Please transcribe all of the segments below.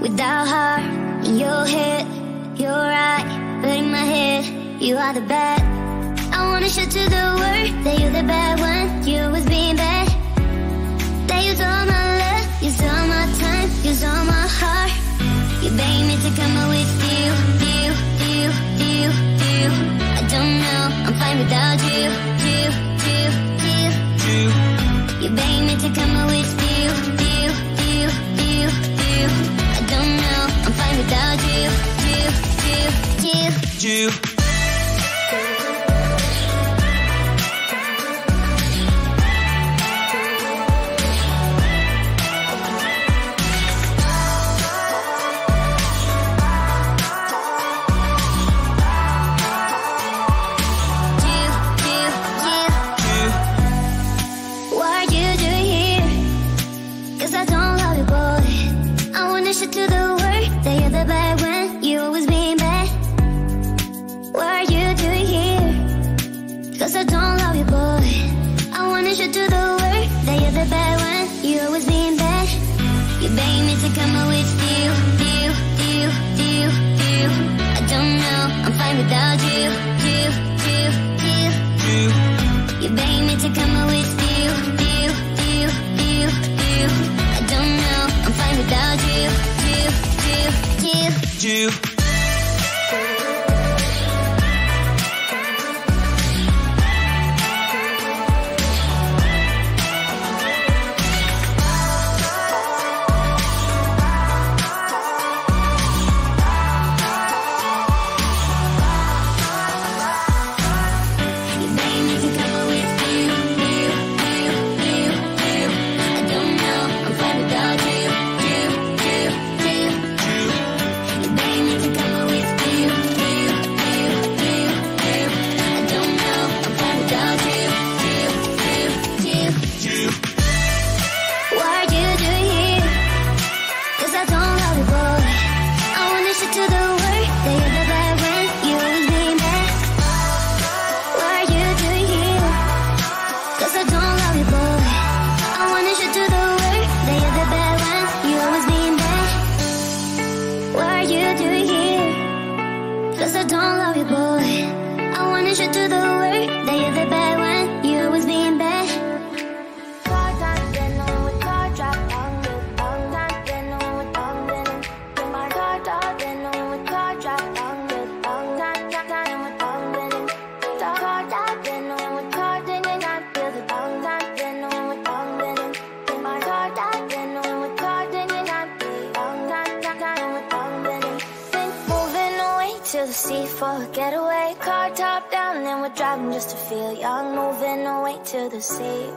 without heart in your head. You're right, but in my head, you are the bad. I wanna show to the world that you're the bad one. You was being bad. That use all my love, use all my time, use all my heart. You begged me to come out with you, you, you, you, you. I don't know, I'm fine without you, you, you, You, boy. I wanna show to the world that you're the bad one. You always being bad. You begged me to come out with you, you, you, you, you. I don't know, I'm fine without you, you, you, you. you, You begged me to come out with you, you, you, you, you. I don't know, I'm fine without you, you, you, you. you. You To the sea for a getaway, car top down, and we're driving just to feel young. Moving away to the sea,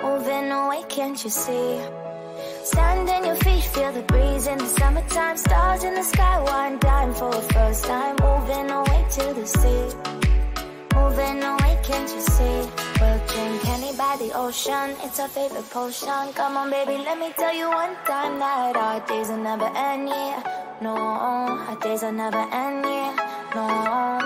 moving away, can't you see? Sand in your feet, feel the breeze in the summertime. Stars in the sky, one dime for a first time. Moving away to the sea, moving away, can't you see? Ocean, it's our favorite potion. Come on, baby, let me tell you one time that our days will never end, yeah. No, our days will never end, yeah. No.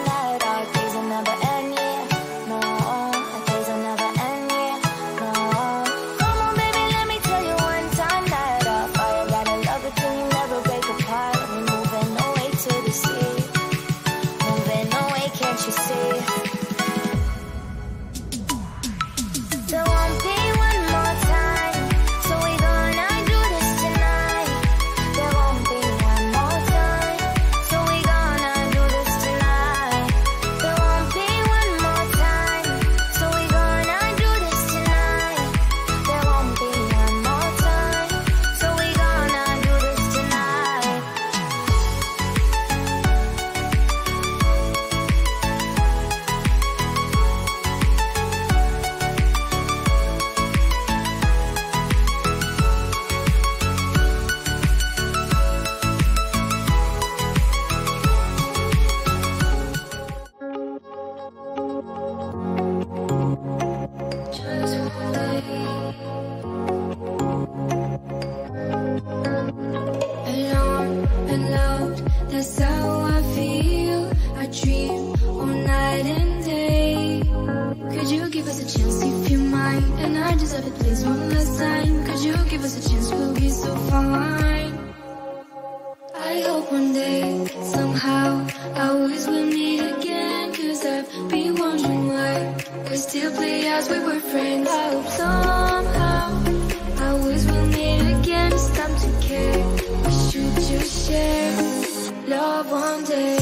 as we were friends. I hope somehow, I always will meet again. It's time to care. We should just share love one day.